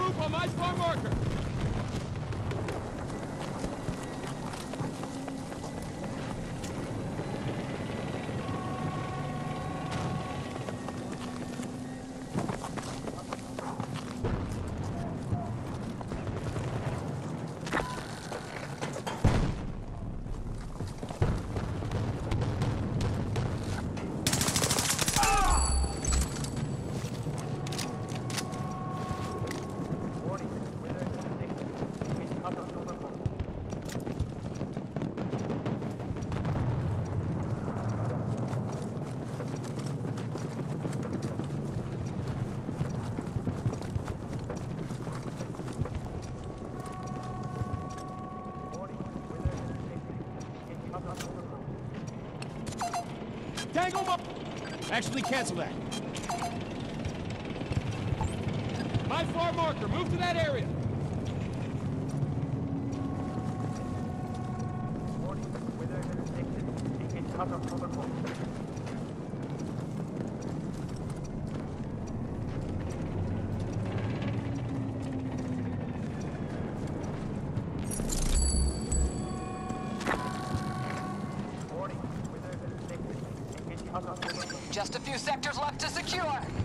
Regroup on my far marker. Actually, cancel that. My far marker, move to that area. Just a few sectors left to secure.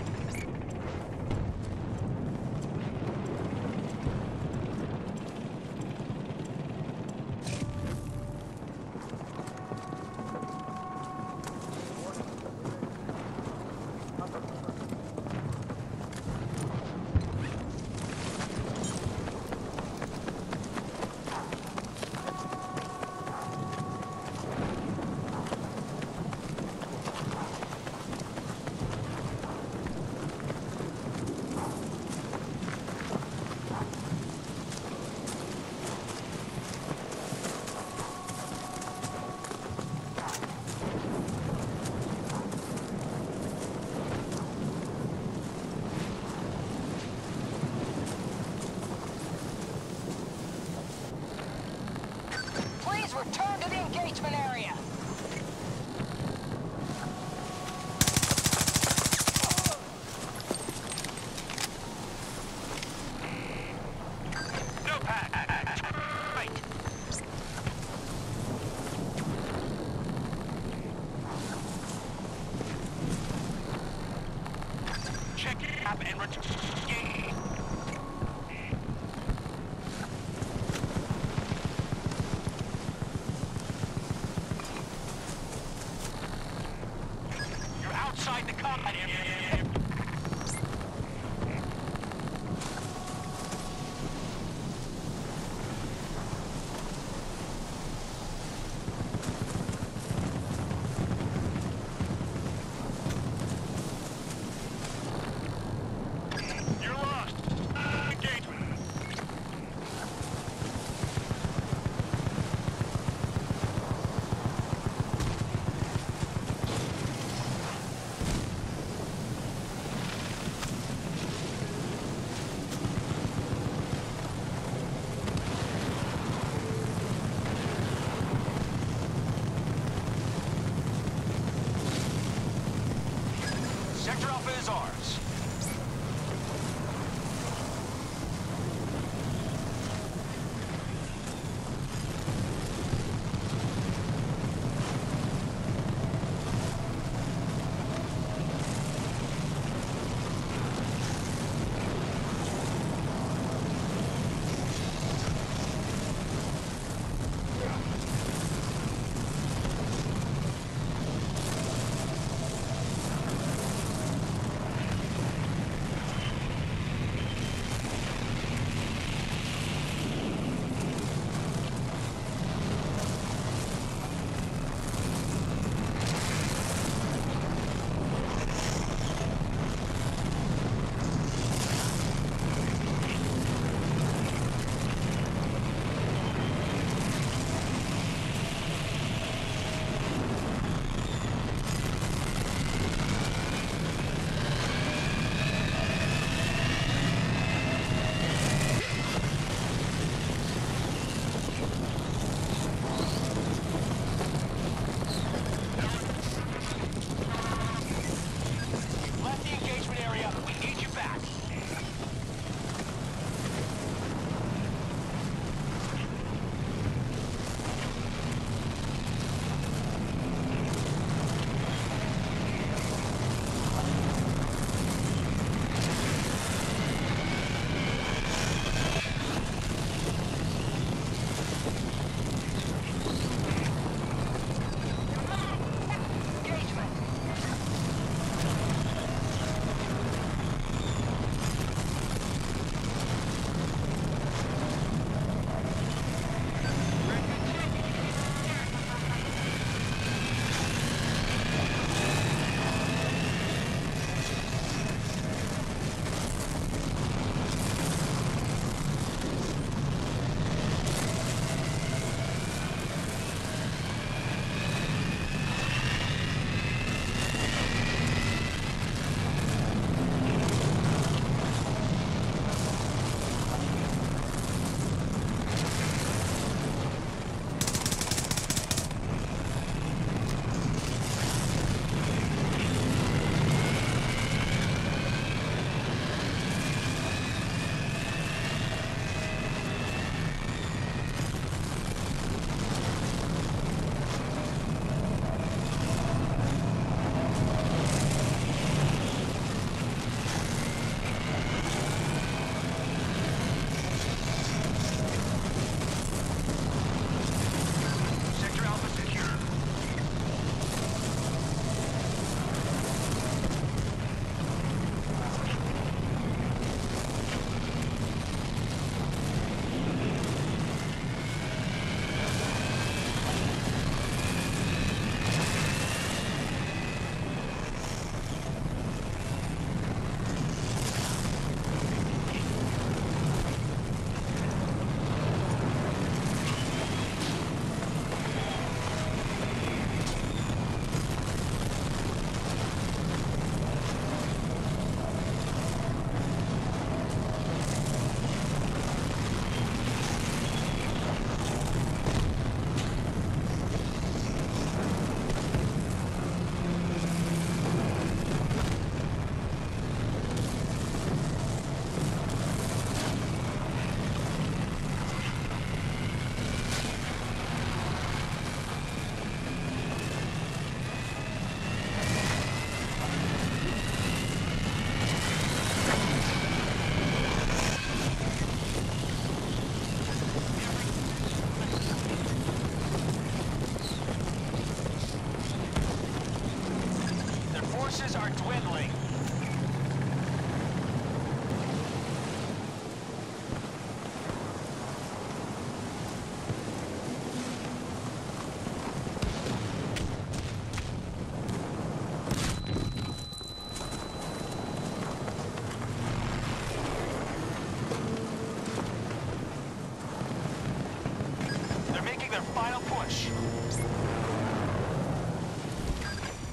And return.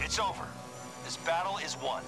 It's over. This battle is won.